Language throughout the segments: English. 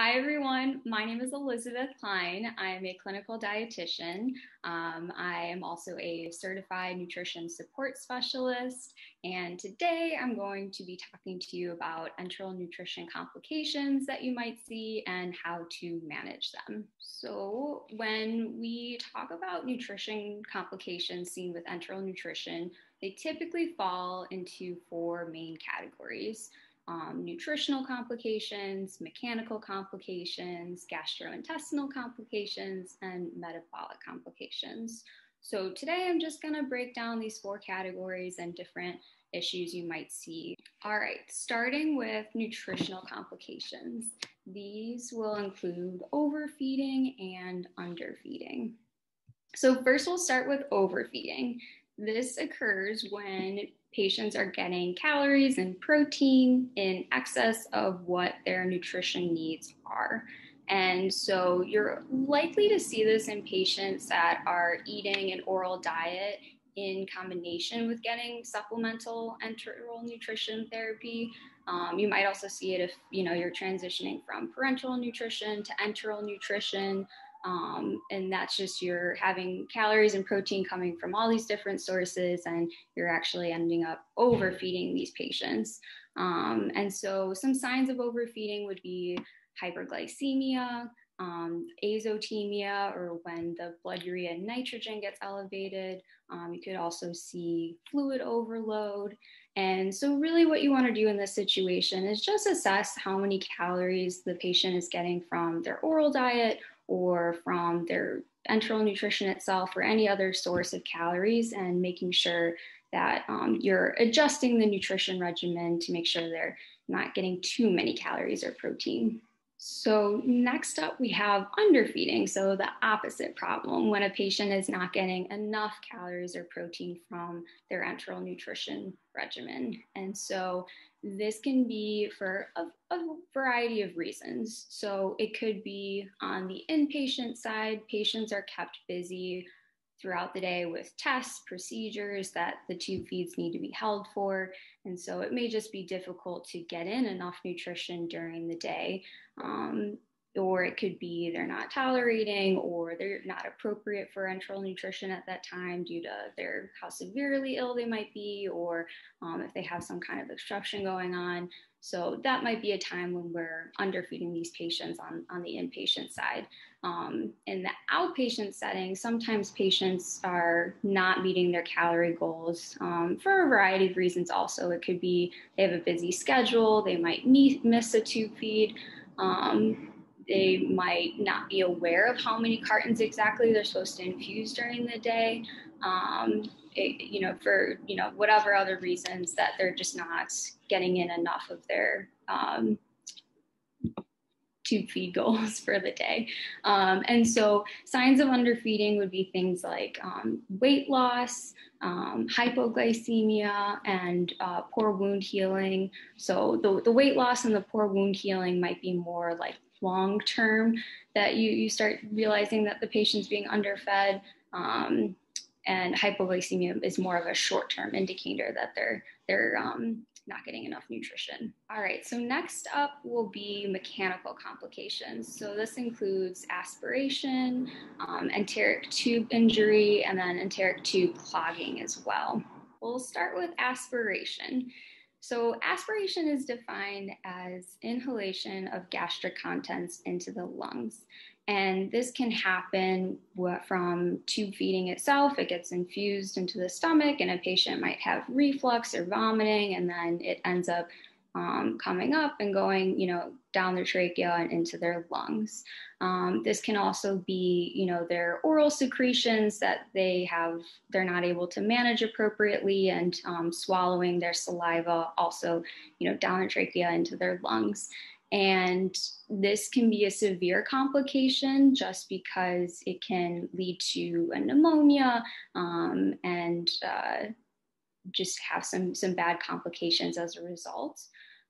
Hi, everyone. My name is Elizabeth Klein. I am a clinical dietitian. Um, I am also a certified nutrition support specialist. And today I'm going to be talking to you about enteral nutrition complications that you might see and how to manage them. So, when we talk about nutrition complications seen with enteral nutrition, they typically fall into four main categories um, nutritional complications, mechanical complications, gastrointestinal complications, and metabolic complications. So today I'm just going to break down these four categories and different issues you might see. All right, starting with nutritional complications. These will include overfeeding and underfeeding. So, first, we'll start with overfeeding. This occurs when patients are getting calories and protein in excess of what their nutrition needs are. And so you're likely to see this in patients that are eating an oral diet in combination with getting supplemental enteral nutrition therapy. Um, you might also see it if you know you're transitioning from parenteral nutrition to enteral nutrition. Um, and that's just you're having calories and protein coming from all these different sources, and you're actually ending up overfeeding these patients. Um, and so, some signs of overfeeding would be hyperglycemia, um, azotemia, or when the blood urea nitrogen gets elevated. Um, you could also see fluid overload. And so, really, what you want to do in this situation is just assess how many calories the patient is getting from their oral diet or from their enteral nutrition itself or any other source of calories and making sure that um, you're adjusting the nutrition regimen to make sure they're not getting too many calories or protein. So, next up, we have underfeeding. So, the opposite problem when a patient is not getting enough calories or protein from their enteral nutrition regimen. And so, this can be for a, a, variety of reasons. So it could be on the inpatient side, patients are kept busy throughout the day with tests, procedures that the tube feeds need to be held for. And so it may just be difficult to get in enough nutrition during the day. Um, or it could be they're not tolerating or they're not appropriate for enteral nutrition at that time due to their how severely ill they might be or um, if they have some kind of obstruction going on. So that might be a time when we're underfeeding these patients on, on the inpatient side. Um, in the outpatient setting sometimes patients are not meeting their calorie goals um, for a variety of reasons. Also it could be they have a busy schedule they might miss a tube feed. Um, they might not be aware of how many cartons exactly they're supposed to infuse during the day. Um, it, you know, for you know whatever other reasons that they're just not getting in enough of their um, tube feed goals for the day. Um, and so signs of underfeeding would be things like um, weight loss, um, hypoglycemia, and uh, poor wound healing. So the, the weight loss and the poor wound healing might be more like long term that you, you start realizing that the patient's being underfed. Um, and hypoglycemia is more of a short term indicator that they're, they're um, not getting enough nutrition. All right, so next up will be mechanical complications. So this includes aspiration, um, enteric tube injury, and then enteric tube clogging as well. We'll start with aspiration. So, aspiration is defined as inhalation of gastric contents into the lungs. And this can happen from tube feeding itself. It gets infused into the stomach, and a patient might have reflux or vomiting, and then it ends up um, coming up and going, you know, down their trachea and into their lungs. Um, this can also be, you know, their oral secretions that they have, they're not able to manage appropriately and um, swallowing their saliva also, you know, down their trachea into their lungs. And this can be a severe complication just because it can lead to a pneumonia um, and uh, just have some, some bad complications as a result.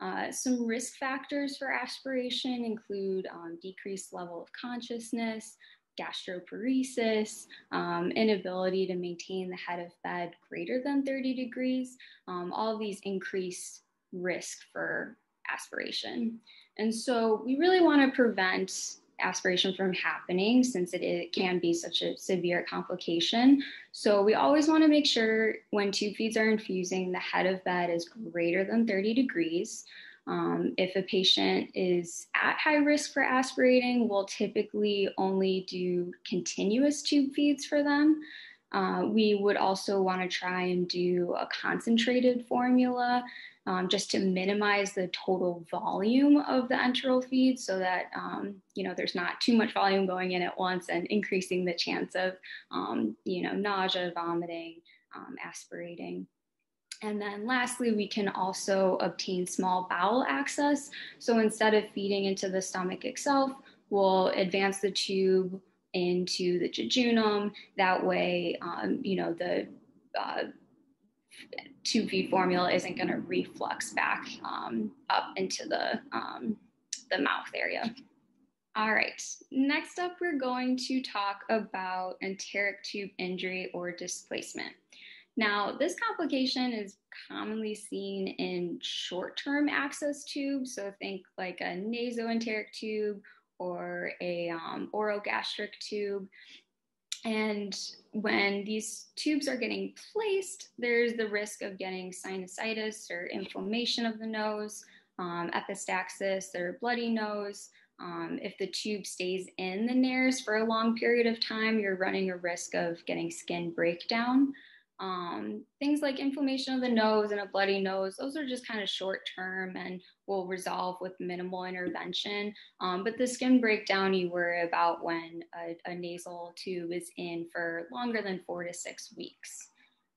Uh, some risk factors for aspiration include um, decreased level of consciousness, gastroparesis, um, inability to maintain the head of bed greater than 30 degrees. Um, all of these increase risk for aspiration. And so we really want to prevent aspiration from happening since it, it, can be such a severe complication. So we always want to make sure when tube feeds are infusing, the head of bed is greater than 30 degrees. Um, if a patient is at high risk for aspirating, we'll typically only do continuous tube feeds for them. Uh, we would also want to try and do a concentrated formula um, just to minimize the total volume of the enteral feed so that um, you know there's not too much volume going in at once and increasing the chance of um, you know nausea, vomiting, um, aspirating. And then lastly, we can also obtain small bowel access. So instead of feeding into the stomach itself, we'll advance the tube into the jejunum. That way, um, you know, the uh, tube feed formula isn't going to reflux back um, up into the, um, the mouth area. All right, next up, we're going to talk about enteric tube injury or displacement. Now, this complication is commonly seen in short-term access tubes. So think like a nasoenteric tube or a um, orogastric tube. And when these tubes are getting placed, there's the risk of getting sinusitis or inflammation of the nose, um, epistaxis or bloody nose. Um, if the tube stays in the nares for a long period of time, you're running a risk of getting skin breakdown. Um, things like inflammation of the nose and a bloody nose, those are just kind of short term and will resolve with minimal intervention. Um, but the skin breakdown you worry about when a, a, nasal tube is in for longer than four to six weeks.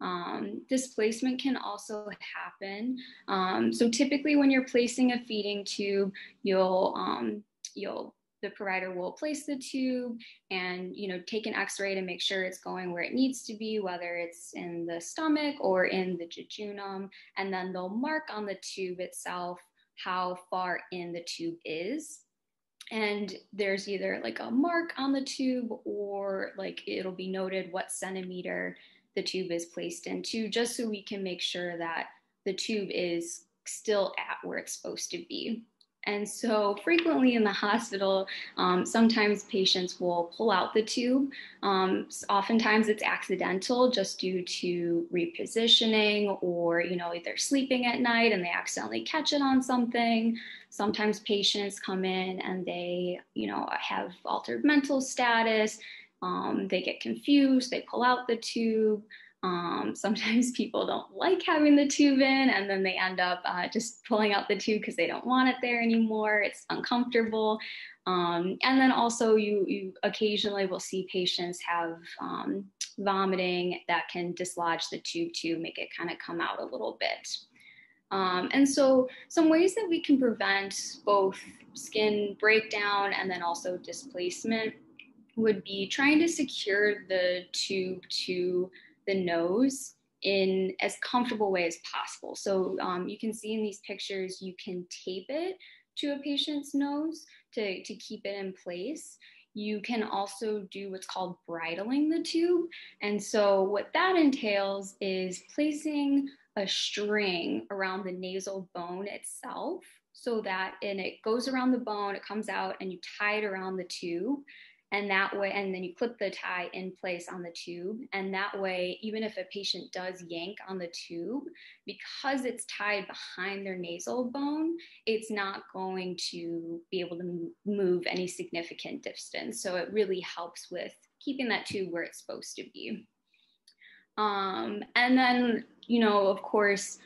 Um, displacement can also happen. Um, so typically when you're placing a feeding tube, you'll um, you'll the provider will place the tube and you know take an x-ray to make sure it's going where it needs to be whether it's in the stomach or in the jejunum. And then they'll mark on the tube itself how far in the tube is. And there's either like a mark on the tube or like it'll be noted what centimeter the tube is placed into just so we can make sure that the tube is still at where it's supposed to be and so, frequently in the hospital, um, sometimes patients will pull out the tube. Um, oftentimes, it's accidental just due to repositioning, or you know, they're sleeping at night and they accidentally catch it on something. Sometimes patients come in and they, you know, have altered mental status. Um, they get confused. They pull out the tube. Um, sometimes people don't like having the tube in and then they end up uh, just pulling out the tube because they don't want it there anymore. It's uncomfortable. Um, and then also you, you occasionally will see patients have um, vomiting that can dislodge the tube to make it kind of come out a little bit. Um, and so some ways that we can prevent both skin breakdown and then also displacement would be trying to secure the tube to the nose in as comfortable way as possible. So um, you can see in these pictures, you can tape it to a patient's nose to, to keep it in place. You can also do what's called bridling the tube. And so what that entails is placing a string around the nasal bone itself so that and it goes around the bone, it comes out and you tie it around the tube and that way and then you clip the tie in place on the tube. And that way even if a patient does yank on the tube because it's tied behind their nasal bone it's not going to be able to move any significant distance. So it really helps with keeping that tube where it's supposed to be. Um, and then you know of course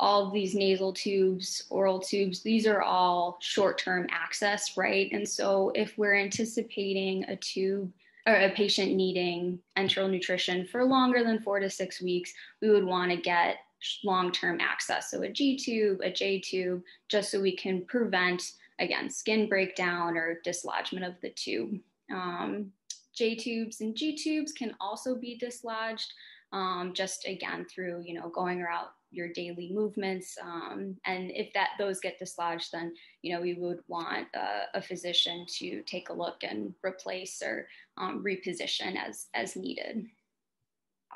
all these nasal tubes, oral tubes, these are all short term access, right? And so if we're anticipating a tube or a patient needing enteral nutrition for longer than four to six weeks, we would want to get long term access. So a G tube, a J tube, just so we can prevent, again, skin breakdown or dislodgement of the tube. Um, J tubes and G tubes can also be dislodged. Um, just again through you know going around your daily movements. Um, and if that those get dislodged, then you know we would want a physician to take a look and replace or um, reposition as as needed.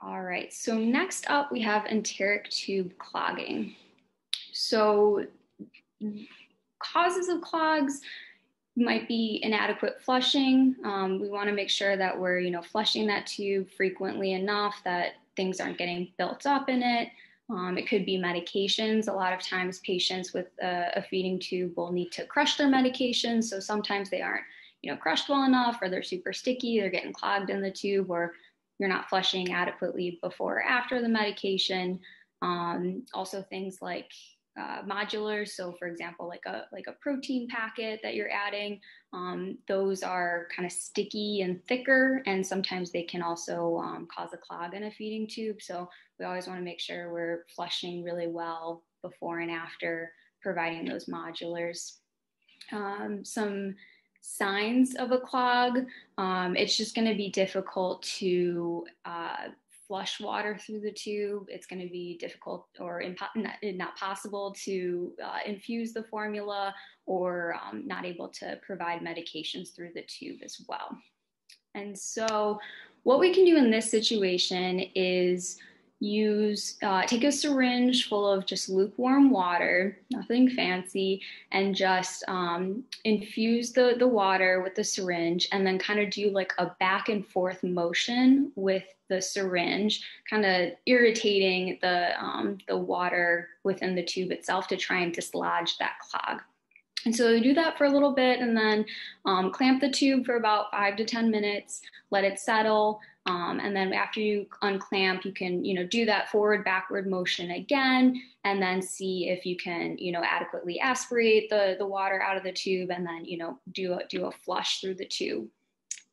All right. So next up, we have enteric tube clogging. So causes of clogs might be inadequate flushing. Um, we want to make sure that we're, you know, flushing that tube frequently enough that things aren't getting built up in it. Um, it could be medications. A lot of times, patients with a, feeding tube will need to crush their medications. So sometimes they aren't, you know, crushed well enough, or they're super sticky. They're getting clogged in the tube, or you're not flushing adequately before or after the medication. Um, also, things like uh, modulars. So, for example, like a like a protein packet that you're adding, um, those are kind of sticky and thicker, and sometimes they can also um, cause a clog in a feeding tube. So, we always want to make sure we're flushing really well before and after providing those modulars. Um, some signs of a clog. Um, it's just going to be difficult to uh, flush water through the tube. It's going to be difficult or impo- not, not, possible to uh, infuse the formula or um, not able to provide medications through the tube as well. And so, what we can do in this situation is use uh, take a syringe full of just lukewarm water nothing fancy and just um, infuse the, the water with the syringe and then kind of do like a back and forth motion with the syringe kind of irritating the um, the water within the tube itself to try and dislodge that clog and so do that for a little bit and then um, clamp the tube for about five to 10 minutes, let it settle. Um, and then after you unclamp, you can, you know, do that forward backward motion again, and then see if you can, you know, adequately aspirate the, the water out of the tube and then, you know, do a, do a flush through the tube.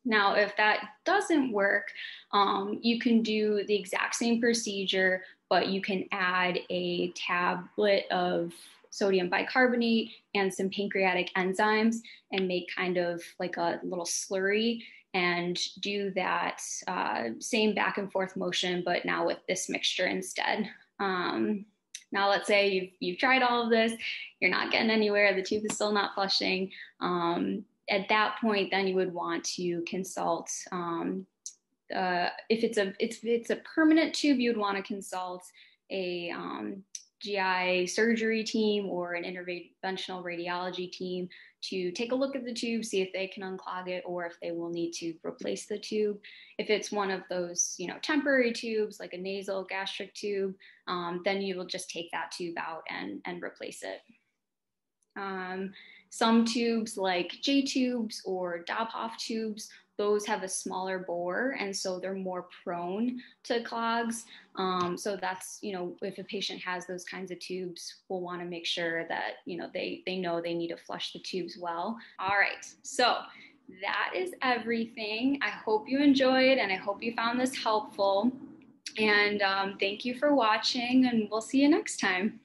Now, if that doesn't work, um, you can do the exact same procedure, but you can add a tablet of sodium bicarbonate and some pancreatic enzymes and make kind of like a little slurry and do that uh, same back and forth motion, but now with this mixture instead. Um, now, let's say you've, you've tried all of this, you're not getting anywhere, the tube is still not flushing. Um, at that point, then you would want to consult. Um, uh, if it's a if it's a permanent tube, you'd want to consult a um, GI surgery team or an interventional radiology team to take a look at the tube, see if they can unclog it or if they will need to replace the tube. If it's one of those, you know, temporary tubes like a nasal gastric tube, um, then you will just take that tube out and, and replace it. Um, some tubes like J tubes or Dobhoff tubes those have a smaller bore and so they're more prone to clogs. Um, so that's, you know, if a patient has those kinds of tubes, we'll want to make sure that, you know, they, they know they need to flush the tubes well. All right. So that is everything. I hope you enjoyed and I hope you found this helpful. And um, thank you for watching and we'll see you next time.